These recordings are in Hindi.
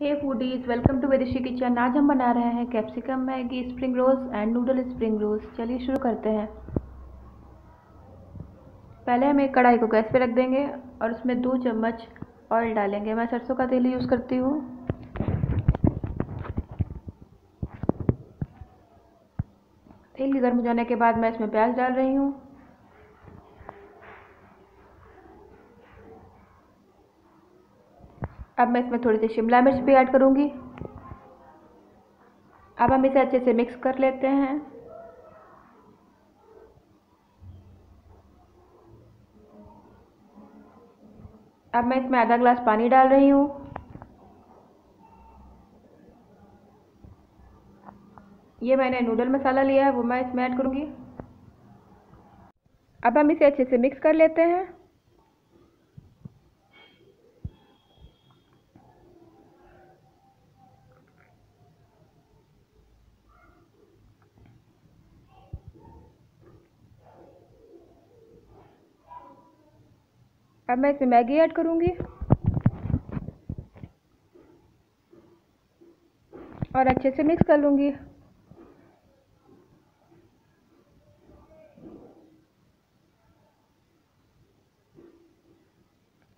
Hey foodies welcome to वेदिशी kitchen आज हम बना रहे हैं capsicum Maggi spring rolls and noodle spring rolls चलिए शुरू करते हैं। पहले हम एक कढ़ाई को गैस पे रख देंगे और उसमें दो चम्मच ऑयल डालेंगे। मैं सरसों का तेल यूज़ करती हूँ। तेल गर्म हो जाने के बाद मैं इसमें प्याज डाल रही हूँ। अब मैं इसमें थोड़ी सी शिमला मिर्च भी ऐड करूँगी। अब हम इसे अच्छे से मिक्स कर लेते हैं। अब मैं इसमें आधा ग्लास पानी डाल रही हूँ। ये मैंने नूडल मसाला लिया है, वो मैं इसमें ऐड करूँगी। अब हम इसे अच्छे से मिक्स कर लेते हैं। अब मैं इसमें मैगी ऐड करूँगी। और अच्छे से मिक्स कर लूँगी।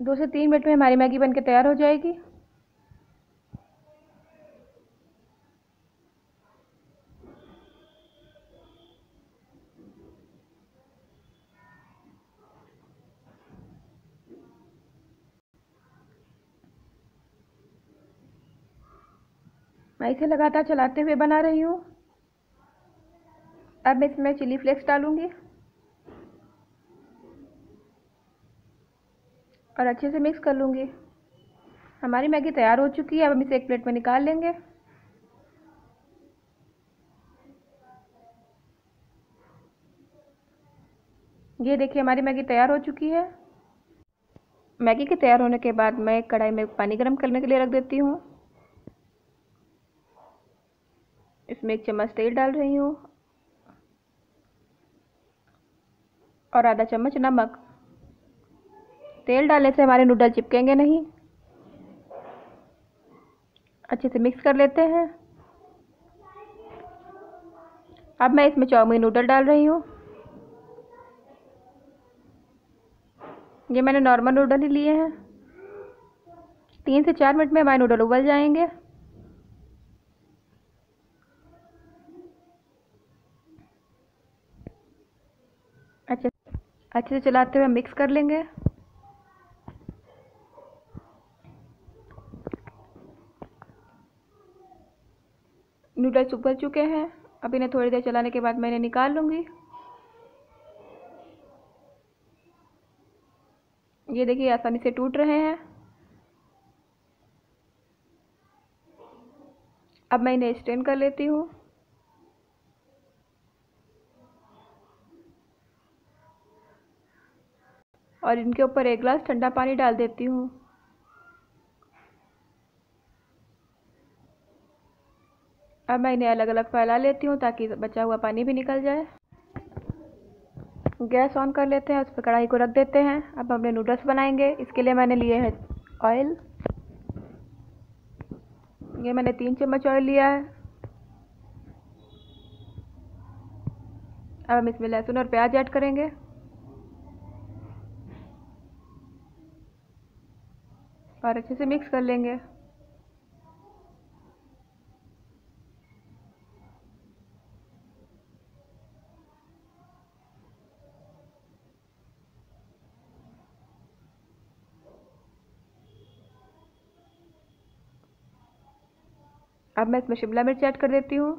दो से तीन मिनट में हमारी मैगी बनके तैयार हो जाएगी। मैं इसे लगातार चलाते हुए बना रही हूँ। अब मैं इसमें चिली फ्लेक्स डालूँगी। और अच्छे से मिक्स कर लूँगी। हमारी मैगी तैयार हो चुकी है, अब हम इसे एक प्लेट में निकाल लेंगे। ये देखिए, हमारी मैगी तैयार हो चुकी है। मैगी के तैयार होने के बाद मैं कढ़ाई में पानी गर्म करने के लिए रख देती हूँ। इसमें एक चम्मच तेल डाल रही हूँ और आधा चम्मच नमक। तेल डालने से हमारे नूडल चिपकेंगे नहीं। अच्छे से मिक्स कर लेते हैं। अब मैं इसमें चाउमीन नूडल डाल रही हूँ। ये मैंने नॉर्मल नूडल ही लिए हैं। तीन से चार मिनट में हमारे नूडल उबल जाएँगे अच्छे अच्छे से चलाते हुए मिक्स कर लेंगे। नूडल्स उबल चुके हैं। अब इन्हें थोड़ी देर चलाने के बाद मैं इन्हें निकाल लूँगी। ये देखिए, आसानी से टूट रहे हैं। अब मैं इन्हें स्टेन कर लेती हूँ। और इनके ऊपर एक गिलास ठंडा पानी डाल देती हूँ। अब मैं इन्हें अलग अलग फैला लेती हूँ ताकि बचा हुआ पानी भी निकल जाए। गैस ऑन कर लेते हैं, उस पर कढ़ाई को रख देते हैं। अब हमने नूडल्स बनाएँगे। इसके लिए मैंने लिए हैं ऑयल। ये मैंने तीन चम्मच ऑयल लिया है। अब हम इसमें लहसुन और प्याज ऐड करेंगे। और अच्छे से मिक्स कर लेंगे। अब मैं इसमें शिमला मिर्च ऐड कर देती हूँ।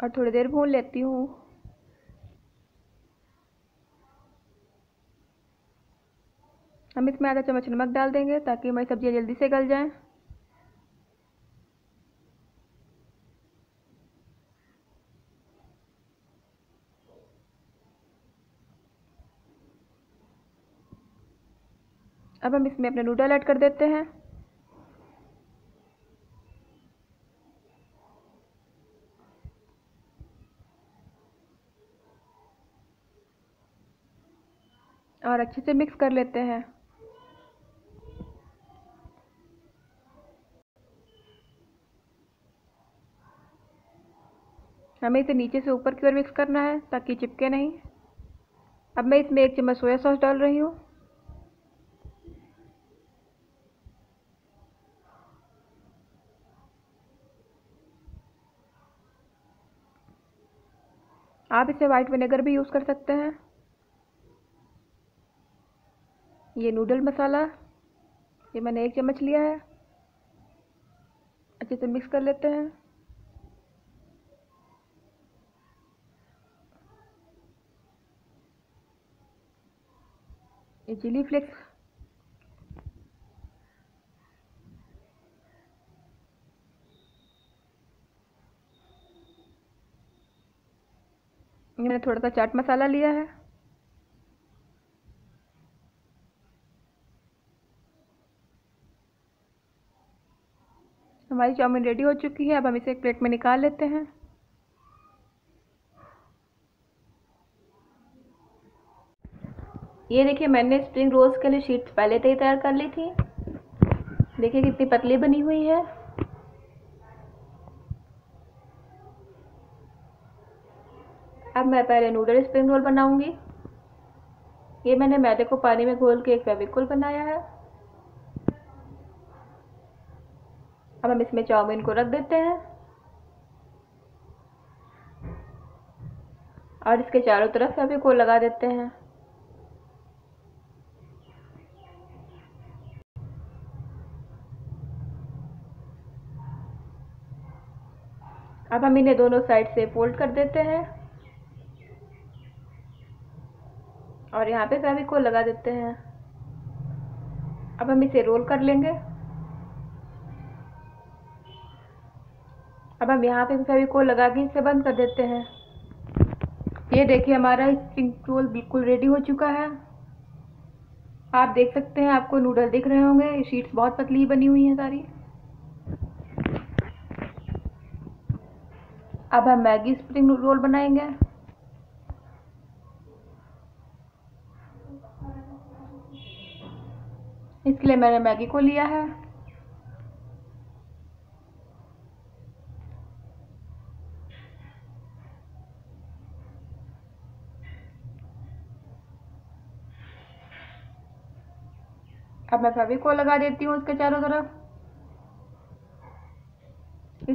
और थोड़ी देर भून लेती हूँ। हम इसमें आधा चम्मच नमक डाल देंगे ताकि हमारी सब्ज़ियाँ जल्दी से गल जाएँ। अब हम इसमें अपने नूडल ऐड कर देते हैं। और अच्छे से मिक्स कर लेते हैं। हमें इसे नीचे से ऊपर की ओर मिक्स करना है ताकि चिपके नहीं। अब मैं इसमें एक चम्मच सोया सॉस डाल रही हूँ। आप इसे वाइट विनेगर भी यूज़ कर सकते हैं। ये नूडल मसाला ये मैंने एक चम्मच लिया है। अच्छे से मिक्स कर लेते हैं। Chilli flakes. मैंने थोड़ा सा चाट मसाला लिया है। हमारी चाउमीन रेडी हो चुकी है, अब हम इसे एक प्लेट में निकाल लेते हैं। ये देखिए, मैंने स्प्रिंग रोल्स के लिए शीट्स पहले से ही तैयार कर ली थी। देखिए कितनी पतली बनी हुई है। अब मैं पहले नूडल स्प्रिंग रोल बनाऊँगी। ये मैंने मैदे को पानी में घोल के एक फेविकोल बनाया है। अब हम इसमें चाउमीन को रख देते हैं। और इसके चारों तरफ़ फेविकोल लगा देते हैं। अब हम इन्हें दोनों साइड से फोल्ड कर देते हैं। और यहाँ पे फेविकोल लगा देते हैं। अब हम इसे रोल कर लेंगे। अब हम यहाँ पे फेविकोल लगा के इसे बंद कर देते हैं। ये देखिए, हमारा स्प्रिंग रोल बिल्कुल रेडी हो चुका है। आप देख सकते हैं, आपको नूडल दिख रहे होंगे। शीट्स बहुत पतली बनी हुई हैं सारी। अब हम मैगी स्प्रिंग रोल बनाएँगे। इसके लिए मैंने मैगी को लिया है। अब मैं फेविक को लगा देती हूँ उसके चारों तरफ़।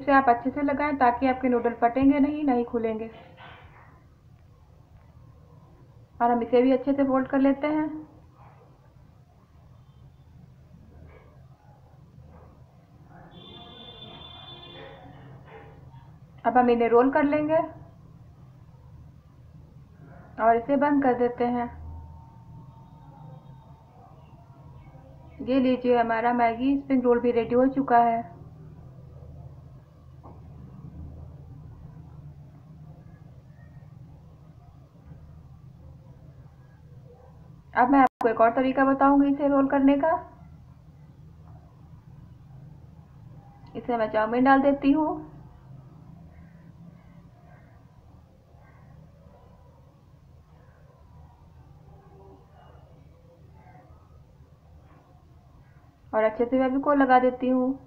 इसे आप अच्छे से लगाएँ ताकि आपके नूडल फटेंगे नहीं नहीं खुलेंगे। और हम इसे भी अच्छे से फोल्ड कर लेते हैं। अब हम इन्हें रोल कर लेंगे। और इसे बंद कर देते हैं। ये लीजिए, हमारा मैगी स्प्रिंग रोल भी रेडी हो चुका है। अब मैं आपको एक और तरीका बताऊँगी इसे रोल करने का। इसे मैं चाउमीन डाल देती हूँ। और अच्छे से मैं भी को लगा देती हूँ।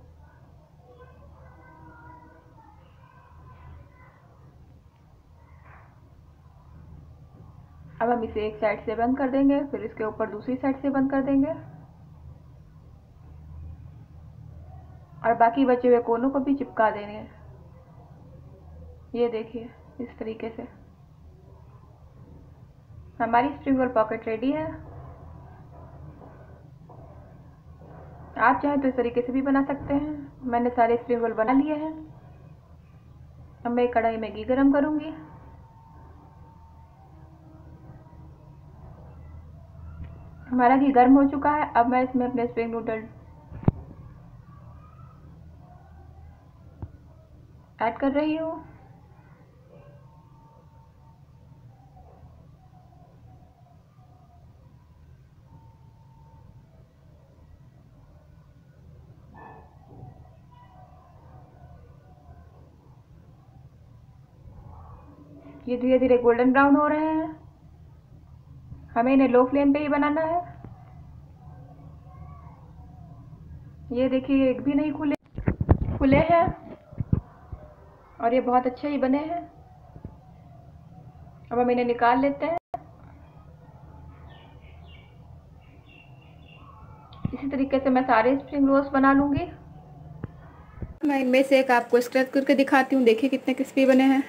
अब हम इसे एक साइड से बंद कर देंगे, फिर इसके ऊपर दूसरी साइड से बंद कर देंगे। और बाकी बचे हुए कोनों को भी चिपका देंगे। ये देखिए, इस तरीके से। हमारी स्प्रिंग रोल पॉकेट रेडी है। आप चाहें तो इस तरीके से भी बना सकते हैं। मैंने सारे स्प्रिंग रोल बना लिए हैं। अब मैं कढ़ाई में घी गरम करूँगी। हमारा घी गर्म हो चुका है, अब मैं इसमें अपने स्प्रिंग नूडल ऐड कर रही हूँ। ये धीरे धीरे गोल्डन ब्राउन हो रहे हैं। हमें इन्हें लो फ्लेम पे ही बनाना है। ये देखिए एक भी नहीं खुले। खुले हैं। और ये बहुत अच्छे ही बने हैं। अब हम इन्हें निकाल लेते हैं। इसी तरीके से मैं सारे स्प्रिंग रोल्स बना लूँगी। मैं इनमें से एक आपको स्क्रैच करके दिखाती हूँ। देखिए कितने क्रिस्पी बने हैं।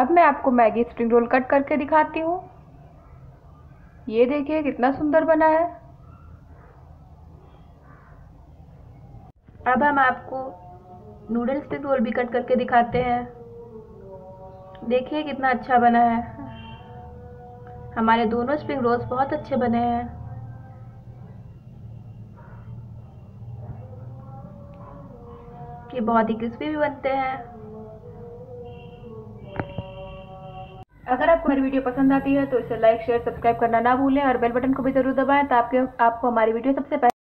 अब मैं आपको मैगी स्प्रिंग रोल कट करके दिखाती हूँ। ये देखिए कितना सुंदर बना है। अब हम आपको नूडल स्प्रिंग रोल भी कट करके दिखाते हैं। देखिए कितना अच्छा बना है। हमारे दोनों स्प्रिंग रोल्स बहुत अच्छे बने हैं। ये बहुत ही क्रिस्पी भी बनते हैं। अगर आपको मेरी वीडियो पसंद आती है तो इसे लाइक शेयर सब्सक्राइब करना ना भूलें और बेल बटन को भी ज़रूर दबाएँ ताकि आपको हमारी वीडियो सबसे पहले